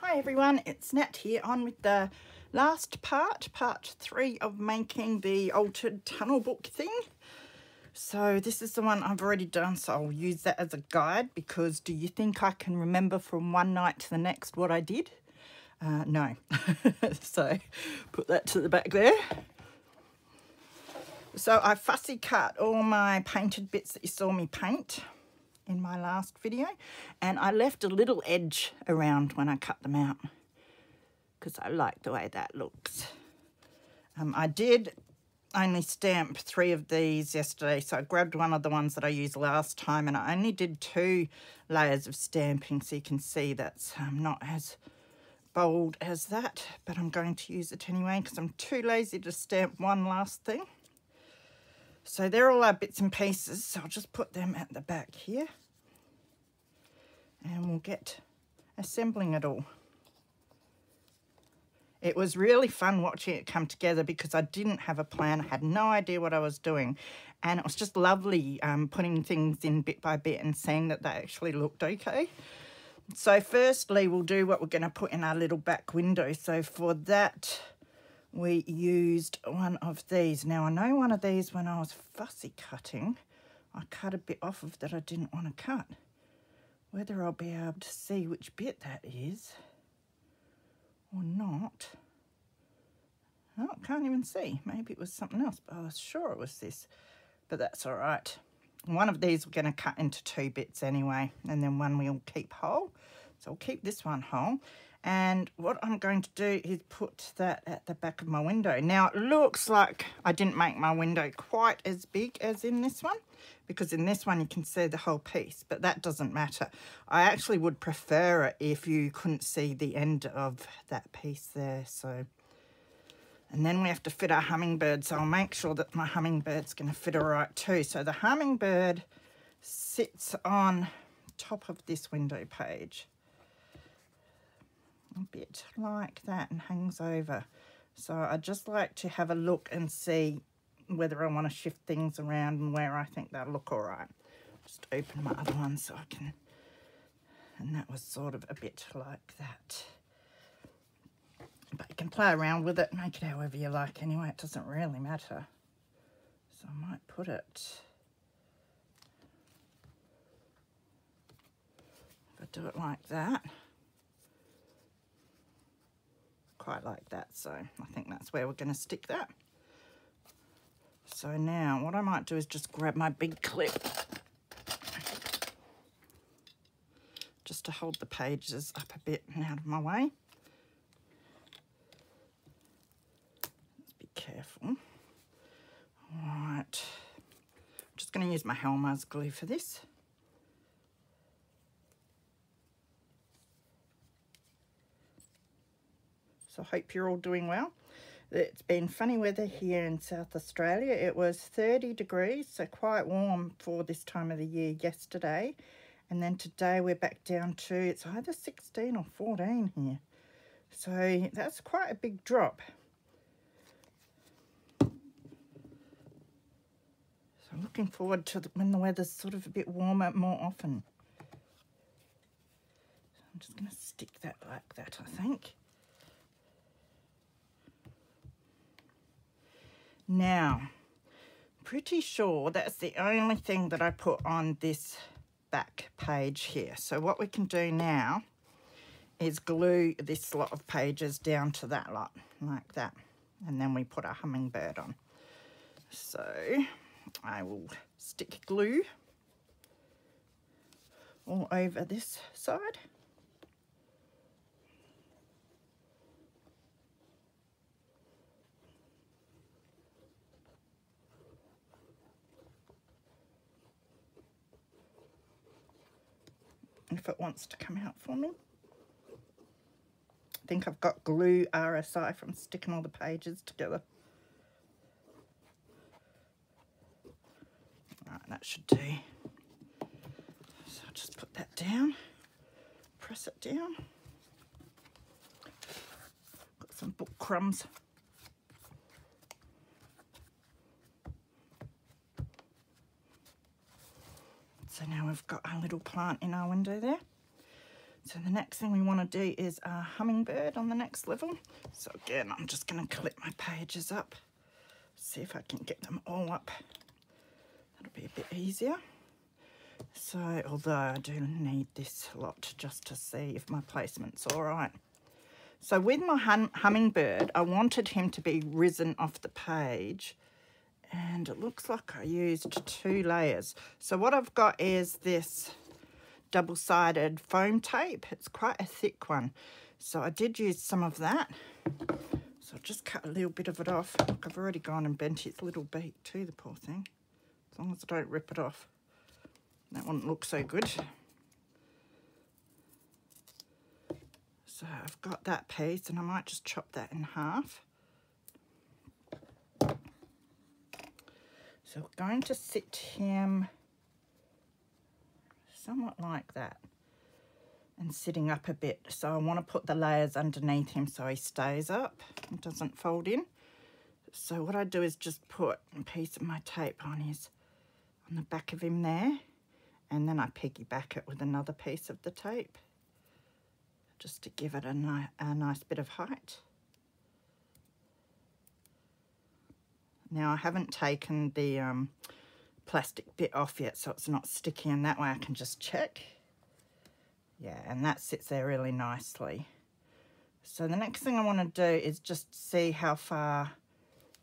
Hi everyone, it's Nat here on with the last part, part three of making the altered tunnel book thing. So this is the one I've already done, so I'll use that as a guide because do you think I can remember from one night to the next what I did? Uh, no. so put that to the back there. So I fussy cut all my painted bits that you saw me paint in my last video and I left a little edge around when I cut them out because I like the way that looks. Um, I did only stamp three of these yesterday so I grabbed one of the ones that I used last time and I only did two layers of stamping so you can see that's um, not as bold as that but I'm going to use it anyway because I'm too lazy to stamp one last thing. So they're all our bits and pieces, so I'll just put them at the back here. And we'll get assembling it all. It was really fun watching it come together because I didn't have a plan. I had no idea what I was doing. And it was just lovely um, putting things in bit by bit and seeing that they actually looked okay. So firstly, we'll do what we're going to put in our little back window. So for that, we used one of these. Now, I know one of these when I was fussy cutting, I cut a bit off of that I didn't want to cut. Whether I'll be able to see which bit that is or not, oh, I can't even see. Maybe it was something else, but I was sure it was this. But that's all right. One of these we're going to cut into two bits anyway, and then one we'll keep whole. So I'll keep this one whole and what I'm going to do is put that at the back of my window. Now it looks like I didn't make my window quite as big as in this one because in this one you can see the whole piece but that doesn't matter. I actually would prefer it if you couldn't see the end of that piece there so and then we have to fit our hummingbird so I'll make sure that my hummingbird's going to fit all right too. So the hummingbird sits on top of this window page a bit like that and hangs over. So I'd just like to have a look and see whether I want to shift things around and where I think they'll look all right. Just open my other one so I can, and that was sort of a bit like that. But you can play around with it, make it however you like anyway, it doesn't really matter. So I might put it, if I do it like that, quite like that. So I think that's where we're going to stick that. So now what I might do is just grab my big clip just to hold the pages up a bit and out of my way. Let's be careful. All right, I'm just going to use my Helmars glue for this. So I hope you're all doing well. It's been funny weather here in South Australia. It was 30 degrees, so quite warm for this time of the year yesterday. And then today we're back down to, it's either 16 or 14 here. So that's quite a big drop. So I'm looking forward to the, when the weather's sort of a bit warmer more often. So I'm just going to stick that like that, I think. Now, pretty sure that's the only thing that I put on this back page here. So what we can do now is glue this lot of pages down to that lot, like that. And then we put a hummingbird on. So I will stick glue all over this side. If it wants to come out for me. I think I've got glue RSI from sticking all the pages together. Right, that should do. So I'll just put that down, press it down. Got some book crumbs. So now we've got our little plant in our window there. So the next thing we want to do is our hummingbird on the next level. So again, I'm just going to clip my pages up, see if I can get them all up. That'll be a bit easier. So, although I do need this a lot just to see if my placement's all right. So with my hum hummingbird, I wanted him to be risen off the page and it looks like I used two layers. So what I've got is this double-sided foam tape. It's quite a thick one. So I did use some of that. So I'll just cut a little bit of it off. Look, I've already gone and bent its little beak too, the poor thing. As long as I don't rip it off. That wouldn't look so good. So I've got that piece and I might just chop that in half. So we're going to sit him somewhat like that and sitting up a bit. So I want to put the layers underneath him so he stays up and doesn't fold in. So what I do is just put a piece of my tape on his, on the back of him there, and then I piggyback it with another piece of the tape just to give it a, ni a nice bit of height. Now I haven't taken the um, plastic bit off yet so it's not sticky and that way I can just check. Yeah, and that sits there really nicely. So the next thing I want to do is just see how far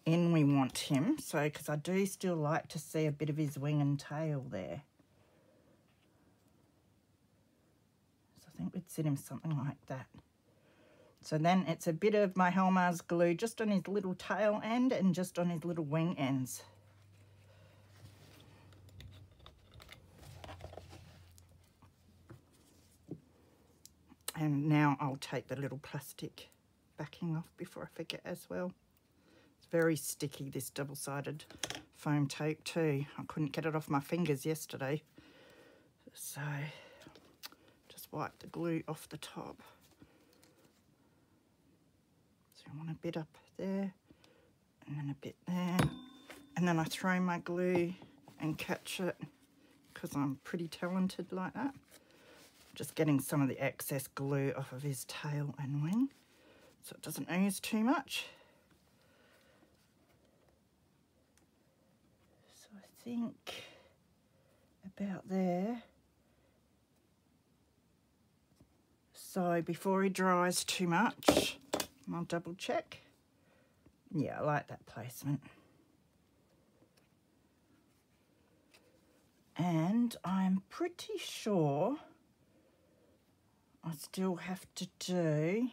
in we want him. So, because I do still like to see a bit of his wing and tail there. So I think we'd sit him something like that. So then it's a bit of my Helmars glue just on his little tail end and just on his little wing ends. And now I'll take the little plastic backing off before I forget as well. It's very sticky, this double-sided foam tape too. I couldn't get it off my fingers yesterday. So just wipe the glue off the top. So I want a bit up there and then a bit there. And then I throw my glue and catch it because I'm pretty talented like that. Just getting some of the excess glue off of his tail and wing so it doesn't ooze too much. So I think about there. So before he dries too much, I'll double check. Yeah, I like that placement. And I'm pretty sure I still have to do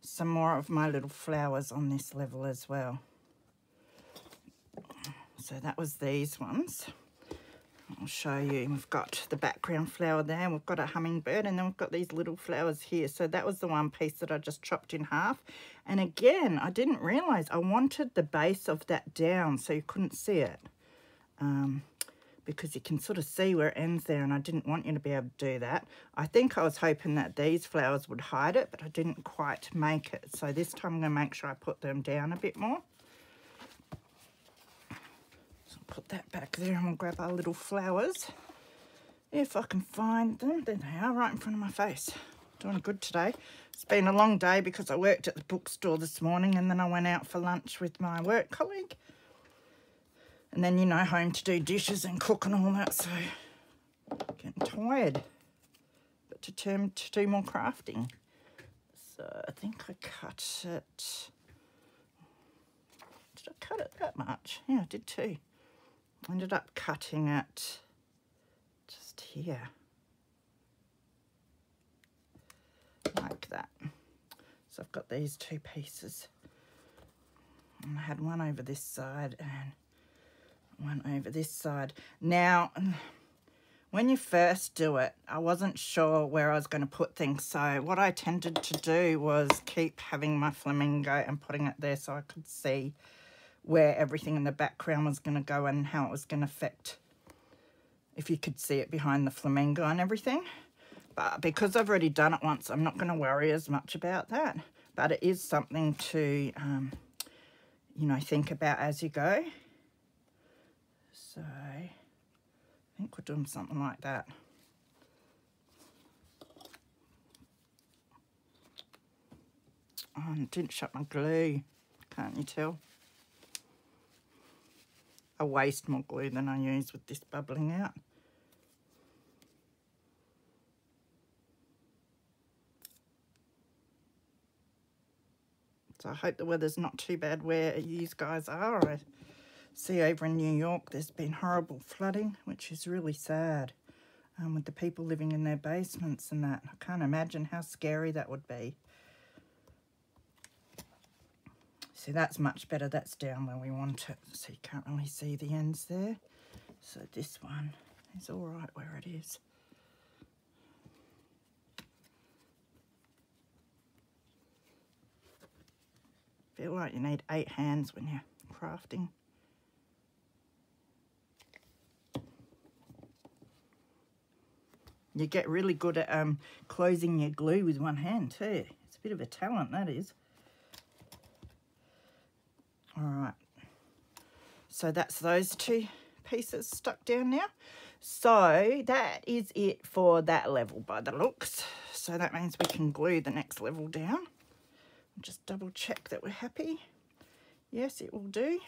some more of my little flowers on this level as well. So that was these ones. I'll show you. We've got the background flower there. We've got a hummingbird and then we've got these little flowers here. So that was the one piece that I just chopped in half. And again, I didn't realise I wanted the base of that down so you couldn't see it. Um, because you can sort of see where it ends there and I didn't want you to be able to do that. I think I was hoping that these flowers would hide it, but I didn't quite make it. So this time I'm going to make sure I put them down a bit more put that back there and we'll grab our little flowers. If I can find them, there they are right in front of my face. Doing good today. It's been a long day because I worked at the bookstore this morning and then I went out for lunch with my work colleague. And then, you know, home to do dishes and cook and all that, so getting tired. But determined to do more crafting. So I think I cut it. Did I cut it that much? Yeah, I did too ended up cutting it just here. Like that. So I've got these two pieces. And I had one over this side and one over this side. Now when you first do it I wasn't sure where I was going to put things. So what I tended to do was keep having my flamingo and putting it there so I could see where everything in the background was going to go and how it was going to affect if you could see it behind the flamingo and everything. But because I've already done it once, I'm not going to worry as much about that. But it is something to, um, you know, think about as you go. So I think we're doing something like that. Oh, and didn't shut my glue. Can't you tell? I waste more glue than I use with this bubbling out. So I hope the weather's not too bad where you guys are. I see over in New York there's been horrible flooding, which is really sad. Um, with the people living in their basements and that. I can't imagine how scary that would be. See, that's much better. That's down where we want it. So you can't really see the ends there. So this one is all right where it is. Feel like you need eight hands when you're crafting. You get really good at um, closing your glue with one hand too. It's a bit of a talent, that is. All right. So that's those two pieces stuck down now. So that is it for that level by the looks. So that means we can glue the next level down. Just double check that we're happy. Yes, it will do.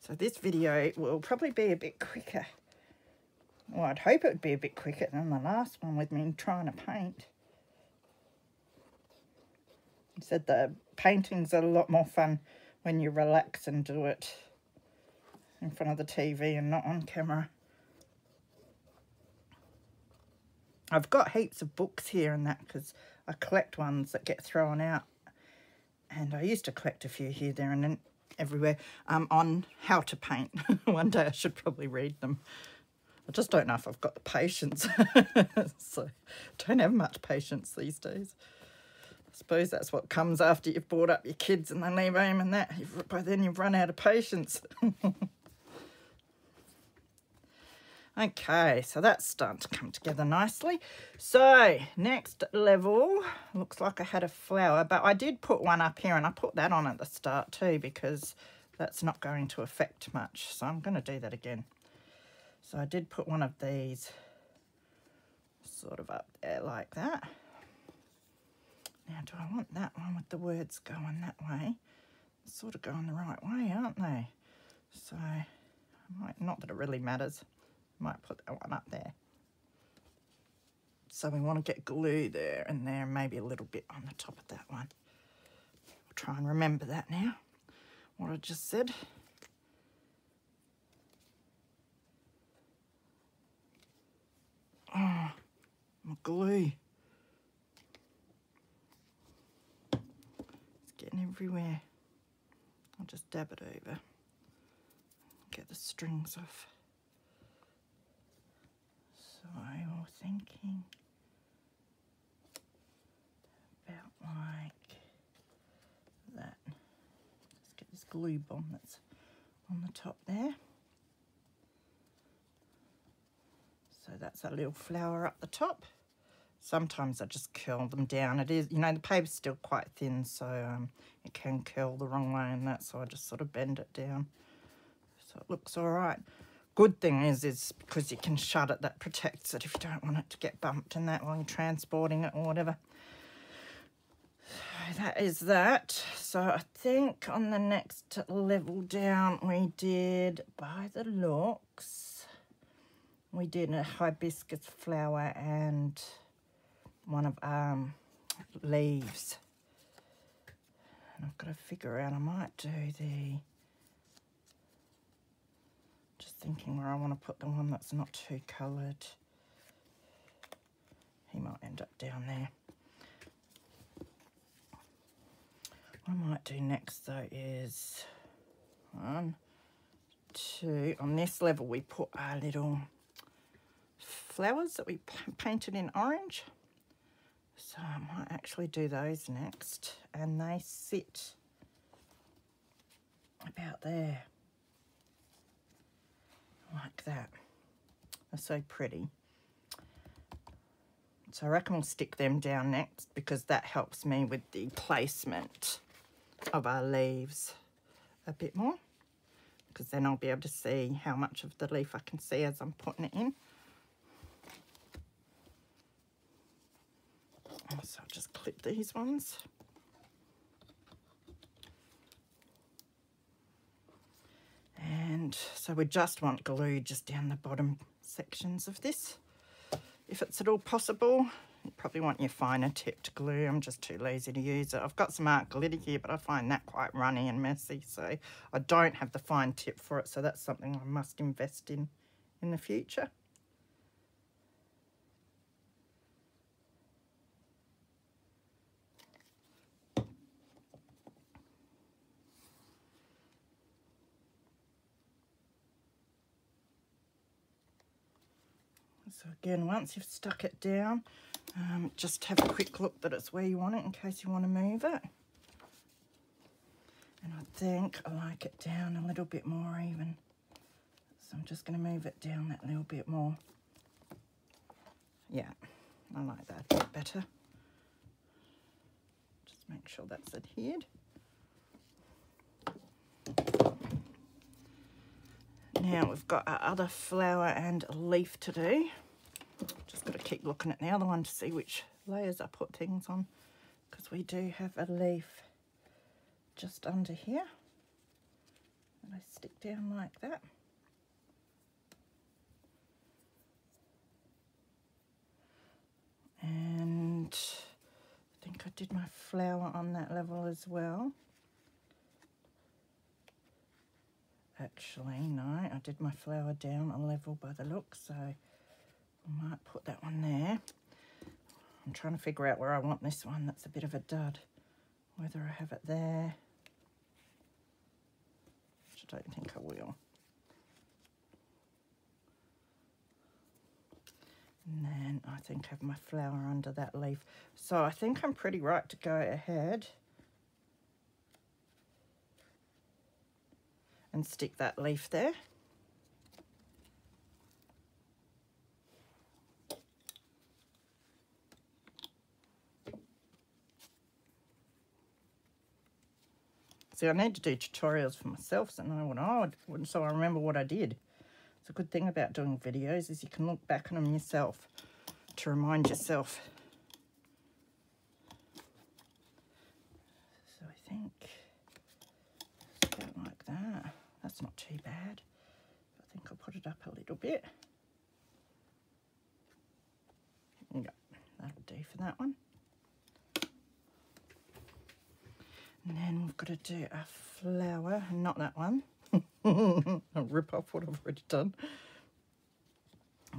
So this video will probably be a bit quicker. Well, I'd hope it would be a bit quicker than the last one with me trying to paint. He said the painting's are a lot more fun when you relax and do it in front of the TV and not on camera. I've got heaps of books here and that because I collect ones that get thrown out. And I used to collect a few here, there and then everywhere um, on how to paint. One day I should probably read them. I just don't know if I've got the patience. so don't have much patience these days. Suppose that's what comes after you've brought up your kids and they leave home and that. By then you've run out of patience. Okay, so that's starting to come together nicely. So, next level, looks like I had a flower, but I did put one up here and I put that on at the start too because that's not going to affect much. So I'm going to do that again. So I did put one of these sort of up there like that. Now, do I want that one with the words going that way? Sort of going the right way, aren't they? So, might, not that it really matters. Might put that one up there. So we want to get glue there and there, maybe a little bit on the top of that one. I'll try and remember that now, what I just said. Oh, my glue. Getting everywhere. I'll just dab it over. Get the strings off. So I was thinking about like that. Let's get this glue bomb that's on the top there. So that's a little flower up the top. Sometimes I just curl them down. It is, you know, the paper's still quite thin, so um, it can curl the wrong way and that, so I just sort of bend it down. So it looks all right good thing is, is because you can shut it, that protects it if you don't want it to get bumped and that while you're transporting it or whatever. So that is that. So I think on the next level down, we did, by the looks, we did a hibiscus flower and one of um leaves. And I've got to figure out, I might do the just thinking where I want to put the one that's not too coloured. He might end up down there. What I might do next though is one, two, on this level we put our little flowers that we painted in orange. So I might actually do those next and they sit about there like that. They're so pretty. So I reckon we'll stick them down next because that helps me with the placement of our leaves a bit more because then I'll be able to see how much of the leaf I can see as I'm putting it in. So I'll just clip these ones. And so we just want glue just down the bottom sections of this. If it's at all possible, you probably want your finer tipped glue. I'm just too lazy to use it. I've got some art glitter here, but I find that quite runny and messy. So I don't have the fine tip for it. So that's something I must invest in in the future. So again, once you've stuck it down, um, just have a quick look that it's where you want it in case you want to move it. And I think I like it down a little bit more even. So I'm just going to move it down that little bit more. Yeah, I like that a bit better. Just make sure that's adhered. Now we've got our other flower and leaf to do. Just got to keep looking at the other one to see which layers I put things on because we do have a leaf just under here and I stick down like that. And I think I did my flower on that level as well. Actually, no, I did my flower down a level by the look, so I might put that one there. I'm trying to figure out where I want this one. That's a bit of a dud. Whether I have it there. Which I don't think I will. And then I think I have my flower under that leaf. So I think I'm pretty right to go ahead and stick that leaf there. See, I need to do tutorials for myself so I know what I would, so I remember what I did. It's a good thing about doing videos is you can look back on them yourself to remind yourself. So I think like that. That's not too bad. I think I'll put it up a little bit. Yeah, that'll do for that one. And then we've got to do a flower, not that one. I'll rip off what I've already done.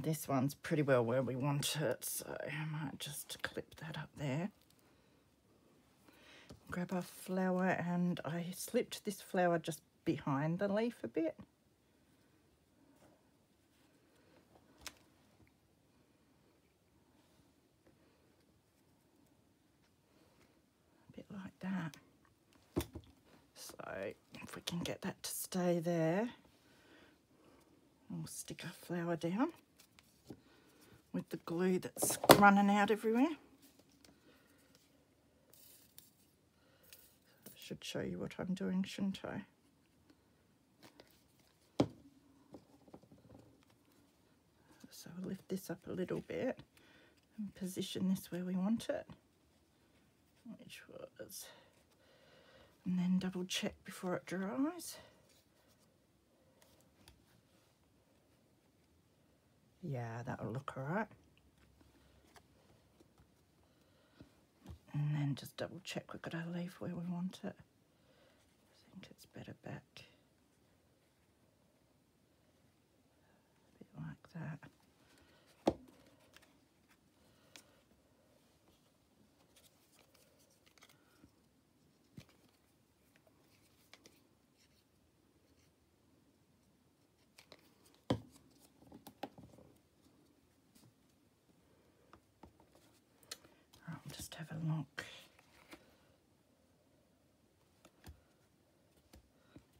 This one's pretty well where we want it, so I might just clip that up there. Grab a flower and I slipped this flower just behind the leaf a bit. A bit like that. If we can get that to stay there, we'll stick our flower down with the glue that's running out everywhere. I should show you what I'm doing, shouldn't I? So I'll lift this up a little bit and position this where we want it, which was and then double check before it dries. Yeah, that'll look alright. And then just double check we've got our leaf where we want it. I think it's better back. A bit like that. have a look.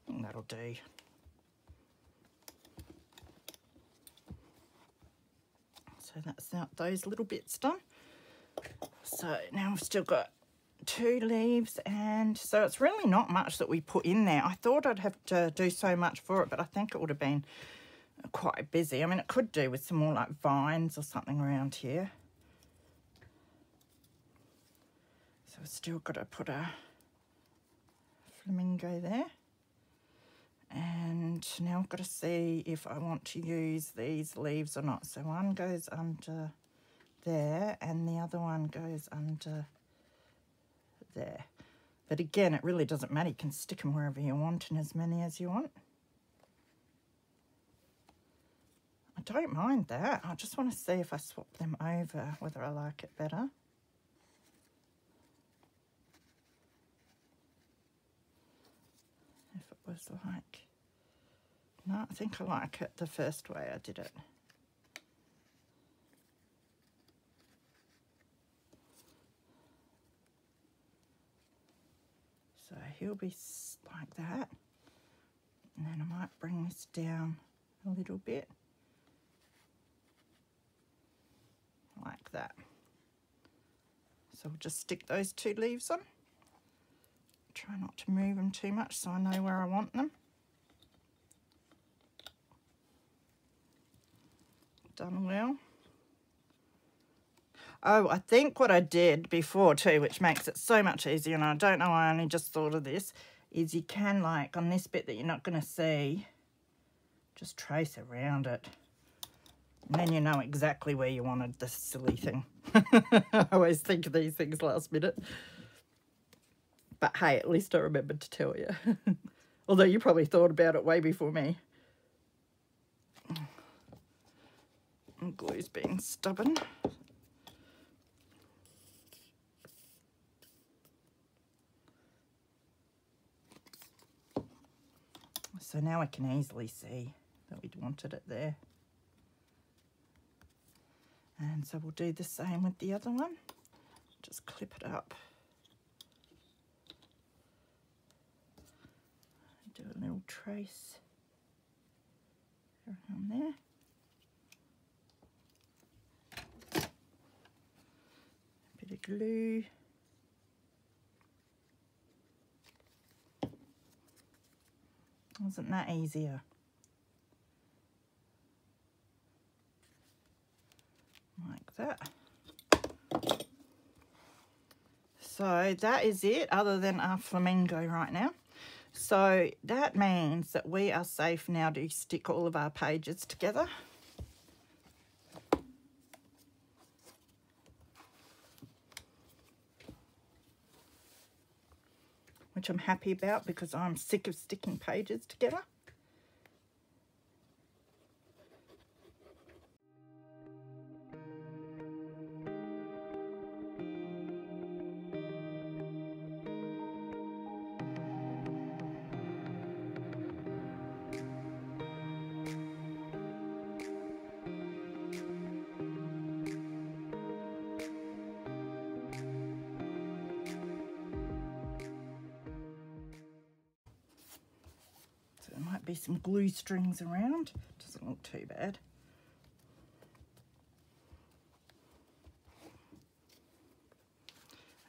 And that'll do. So that's those little bits done. So now I've still got two leaves and so it's really not much that we put in there. I thought I'd have to do so much for it, but I think it would have been quite busy. I mean, it could do with some more like vines or something around here. So I've still got to put a flamingo there. And now I've got to see if I want to use these leaves or not. So one goes under there and the other one goes under there. But again, it really doesn't matter. You can stick them wherever you want and as many as you want. I don't mind that. I just want to see if I swap them over, whether I like it better. If it was like... No, I think I like it the first way I did it. So he'll be like that. And then I might bring this down a little bit. Like that. So we'll just stick those two leaves on. Try not to move them too much so I know where I want them. Done well. Oh, I think what I did before too, which makes it so much easier, and I don't know I only just thought of this, is you can like, on this bit that you're not going to see, just trace around it. And then you know exactly where you wanted the silly thing. I always think of these things last minute. But hey, at least I remembered to tell you. Although you probably thought about it way before me. And Glue's being stubborn. So now I can easily see that we'd wanted it there. And so we'll do the same with the other one. Just clip it up. Do a little trace around there. A bit of glue. Wasn't that easier? Like that. So that is it, other than our flamingo right now. So that means that we are safe now to stick all of our pages together. which I'm happy about because I'm sick of sticking pages together. Some glue strings around. Doesn't look too bad.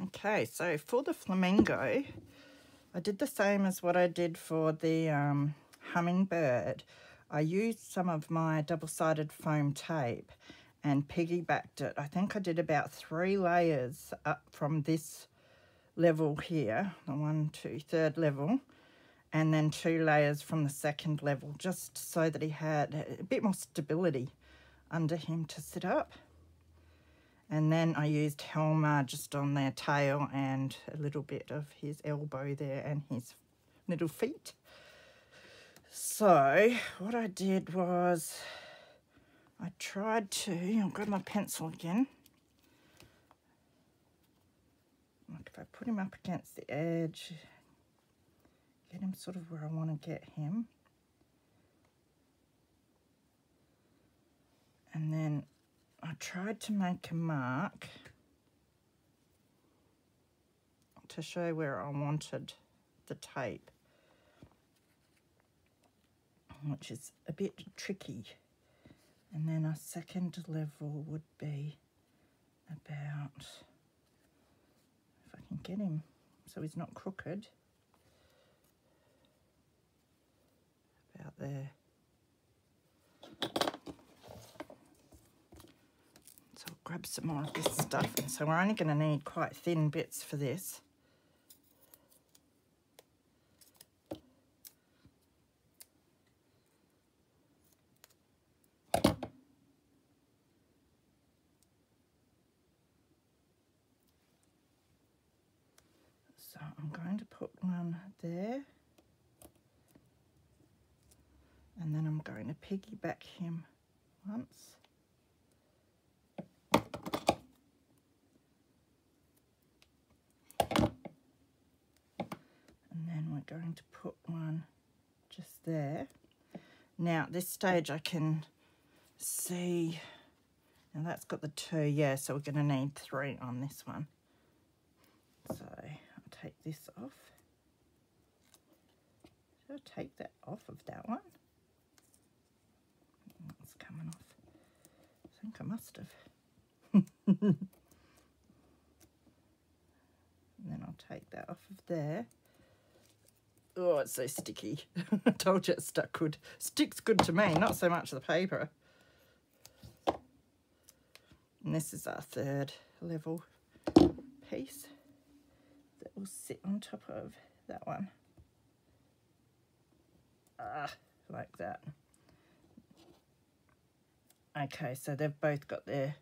Okay, so for the flamingo, I did the same as what I did for the um, hummingbird. I used some of my double-sided foam tape and piggybacked it. I think I did about three layers up from this level here, the one, two, third level, and then two layers from the second level just so that he had a bit more stability under him to sit up. And then I used Helmar just on their tail and a little bit of his elbow there and his little feet. So what I did was I tried to, oh, I'll grab my pencil again. If I put him up against the edge, get him sort of where I want to get him. And then I tried to make a mark to show where I wanted the tape, which is a bit tricky. And then a second level would be about, if I can get him so he's not crooked, out there. So I'll grab some more of this stuff. So we're only going to need quite thin bits for this. So I'm going to put one there. And then I'm going to piggyback him once. And then we're going to put one just there. Now at this stage I can see, and that's got the two, yeah, so we're going to need three on this one. So I'll take this off. Did I take that off of that one? It's coming off. I must have. then I'll take that off of there. Oh, it's so sticky. I told you it stuck good. Sticks good to me, not so much the paper. And this is our third level piece that will sit on top of that one. Ah, like that. Okay, so they've both got their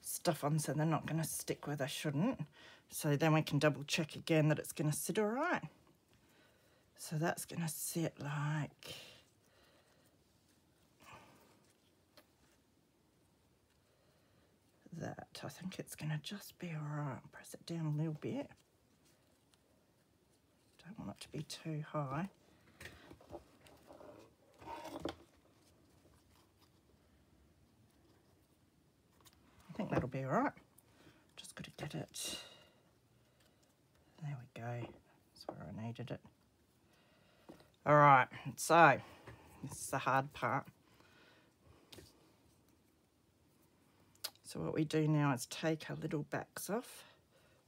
stuff on, so they're not going to stick where they shouldn't. So then we can double check again that it's going to sit all right. So that's going to sit like... that. I think it's going to just be all right. Press it down a little bit. Don't want it to be too high. I think that'll be all right. Just got to get it. There we go. That's where I needed it. All right, so this is the hard part. So what we do now is take our little backs off.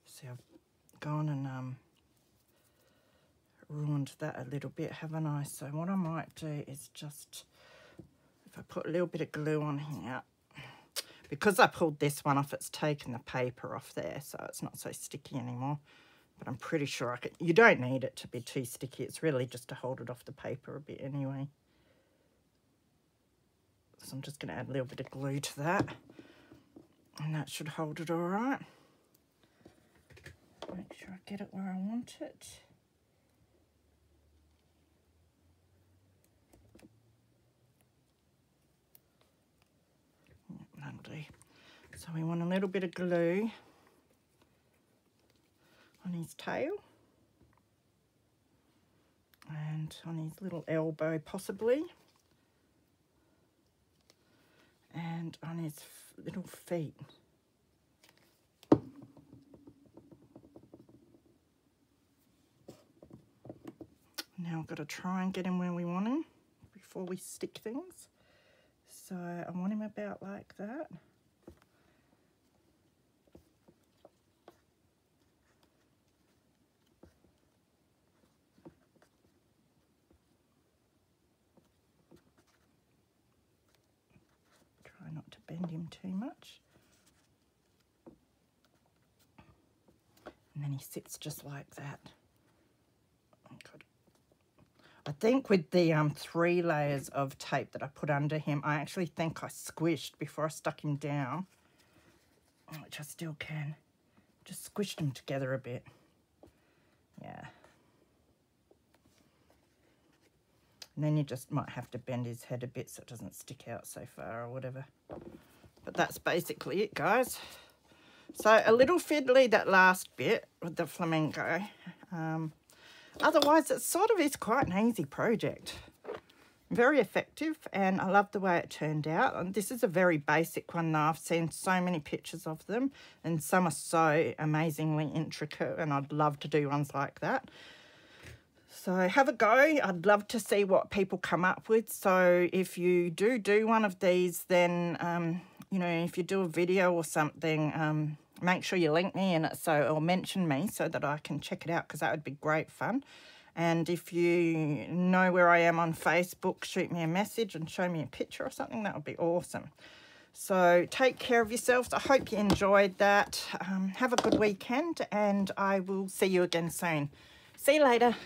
See, I've gone and um, ruined that a little bit, haven't I? So what I might do is just, if I put a little bit of glue on here, because I pulled this one off, it's taken the paper off there, so it's not so sticky anymore. But I'm pretty sure I could, you don't need it to be too sticky. It's really just to hold it off the paper a bit anyway. So I'm just going to add a little bit of glue to that. And that should hold it all right. Make sure I get it where I want it. So we want a little bit of glue on his tail and on his little elbow possibly and on his little feet. Now I've got to try and get him where we want him before we stick things. So I want him about like that. Try not to bend him too much. And then he sits just like that. Oh, I think with the um, three layers of tape that I put under him, I actually think I squished before I stuck him down, which I still can. Just squished them together a bit. Yeah. And then you just might have to bend his head a bit so it doesn't stick out so far or whatever. But that's basically it, guys. So a little fiddly, that last bit with the flamingo. Um, otherwise, it sort of is quite an easy project. Very effective, and I love the way it turned out. And this is a very basic one, Now, I've seen so many pictures of them, and some are so amazingly intricate, and I'd love to do ones like that. So have a go. I'd love to see what people come up with. So if you do do one of these, then, um, you know, if you do a video or something, um, make sure you link me in it so or mention me so that I can check it out because that would be great fun. And if you know where I am on Facebook, shoot me a message and show me a picture or something. That would be awesome. So take care of yourselves. I hope you enjoyed that. Um, have a good weekend and I will see you again soon. See you later.